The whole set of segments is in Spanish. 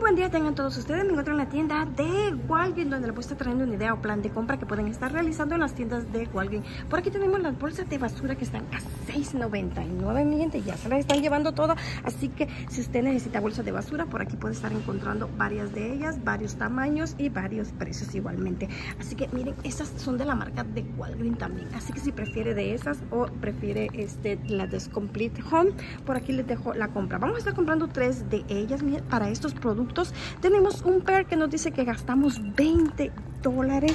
Buen día tengan todos ustedes, me encuentro en la tienda de Walgreens donde les voy a estar trayendo una idea o plan de compra que pueden estar realizando en las tiendas de Walgreens. Por aquí tenemos las bolsas de basura que están a $6.99 mi gente, ya se las están llevando todas, así que si usted necesita bolsas de basura, por aquí puede estar encontrando varias de ellas, varios tamaños y varios precios igualmente. Así que miren, estas son de la marca de Walgreens también, así que si prefiere de esas o prefiere este, la de Complete Home, por aquí les dejo la compra. Vamos a estar comprando tres de ellas para estos productos tenemos un pair que nos dice que gastamos 20 dólares.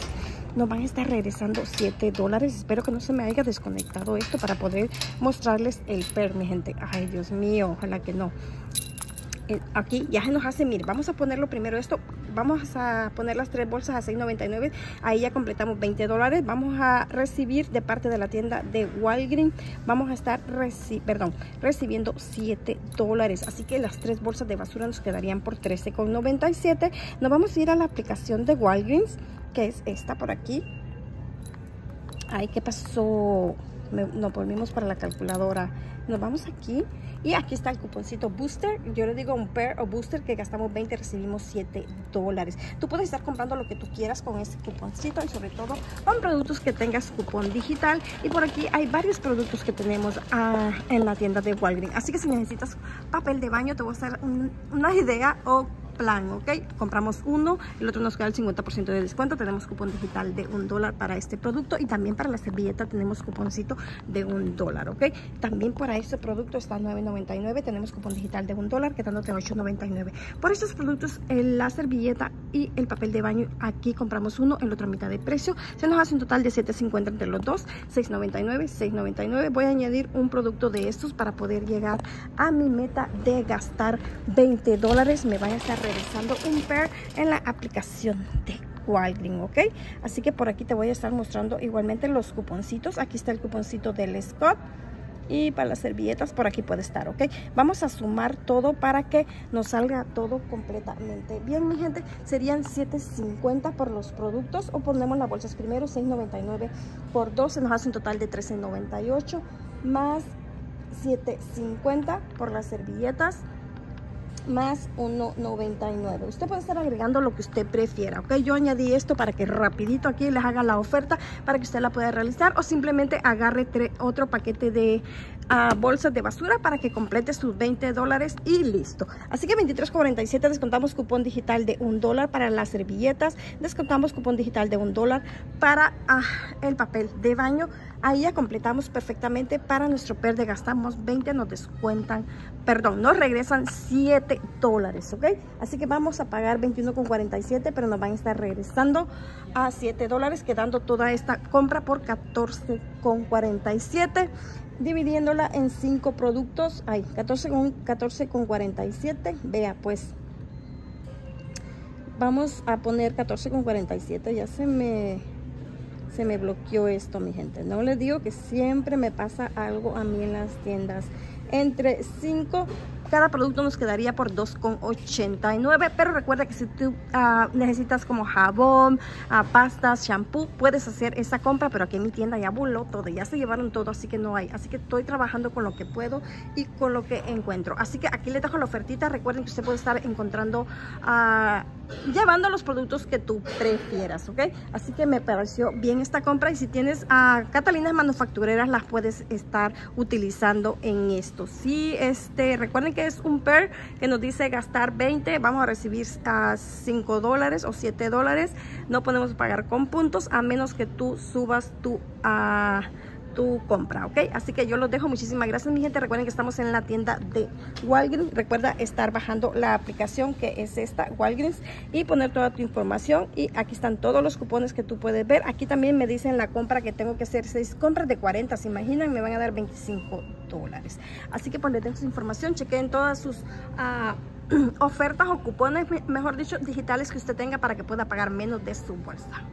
Nos van a estar regresando 7 dólares. Espero que no se me haya desconectado esto para poder mostrarles el pair, mi gente. Ay, Dios mío, ojalá que no. Eh, aquí ya se nos hace, mire, vamos a ponerlo primero esto, vamos a poner las tres bolsas a 6.99, ahí ya completamos 20 dólares, vamos a recibir de parte de la tienda de Walgreens, vamos a estar perdón, recibiendo 7 dólares, así que las tres bolsas de basura nos quedarían por 13.97, nos vamos a ir a la aplicación de Walgreens, que es esta por aquí, ay, ¿qué pasó? Nos volvimos para la calculadora. Nos vamos aquí y aquí está el cuponcito booster. Yo le digo un pair o booster que gastamos 20, recibimos 7 dólares. Tú puedes estar comprando lo que tú quieras con ese cuponcito y sobre todo con productos que tengas cupón digital. Y por aquí hay varios productos que tenemos ah, en la tienda de Walgreens. Así que si necesitas papel de baño, te voy a hacer una idea o plan, ¿ok? Compramos uno, el otro nos queda el 50% de descuento. Tenemos cupón digital de un dólar para este producto y también para la servilleta tenemos cuponcito de un dólar, ¿ok? También para este producto está 9.99, tenemos cupón digital de un dólar quedándote 8.99. Por estos productos, la servilleta y el papel de baño, aquí compramos uno, el otro a mitad de precio. Se nos hace un total de 7.50 entre los dos, 6.99, 6.99. Voy a añadir un producto de estos para poder llegar a mi meta de gastar 20 dólares. Me vaya a estar realizando un pair en la aplicación de Walgreens, ¿ok? Así que por aquí te voy a estar mostrando igualmente los cuponcitos. Aquí está el cuponcito del Scott. Y para las servilletas por aquí puede estar, ¿ok? Vamos a sumar todo para que nos salga todo completamente bien, mi gente. Serían 7.50 por los productos o ponemos las bolsas primero, 6.99 por 12. Nos hace un total de 13.98 más 7.50 por las servilletas más 1.99 usted puede estar agregando lo que usted prefiera ok yo añadí esto para que rapidito aquí les haga la oferta para que usted la pueda realizar o simplemente agarre otro paquete de uh, bolsas de basura para que complete sus 20 dólares y listo. Así que 23.47 descontamos cupón digital de un dólar para las servilletas descontamos cupón digital de un dólar para uh, el papel de baño. Ahí ya completamos perfectamente para nuestro PER gastamos 20 nos descuentan perdón nos regresan 7 dólares, ¿ok? Así que vamos a pagar 21,47, pero nos van a estar regresando a 7 dólares, quedando toda esta compra por 14,47 dividiéndola en 5 productos, ay, 14 con, 14 con 47, vea pues, vamos a poner 14 con 47, ya se me, se me bloqueó esto mi gente, no les digo que siempre me pasa algo a mí en las tiendas, entre 5 cada producto nos quedaría por 2,89 pero recuerda que si tú uh, necesitas como jabón uh, pastas, shampoo puedes hacer esa compra pero aquí en mi tienda ya voló todo ya se llevaron todo así que no hay. Así que estoy trabajando con lo que puedo y con lo que encuentro. Así que aquí le dejo la ofertita recuerden que usted puede estar encontrando uh, llevando los productos que tú prefieras ok así que me pareció bien esta compra y si tienes a Catalinas manufactureras las puedes estar utilizando en esto sí este recuerden que es un PER que nos dice gastar 20, vamos a recibir a 5 dólares o 7 dólares. No podemos pagar con puntos a menos que tú subas tu... a tu compra, ¿ok? Así que yo los dejo. Muchísimas gracias, mi gente. Recuerden que estamos en la tienda de Walgreens. Recuerda estar bajando la aplicación que es esta, Walgreens, y poner toda tu información. Y aquí están todos los cupones que tú puedes ver. Aquí también me dicen la compra que tengo que hacer. seis compras de 40, ¿se imaginan? Me van a dar 25 dólares. Así que pues les dejo su información. Chequen todas sus... Uh, ofertas o cupones, mejor dicho, digitales que usted tenga para que pueda pagar menos de su bolsa.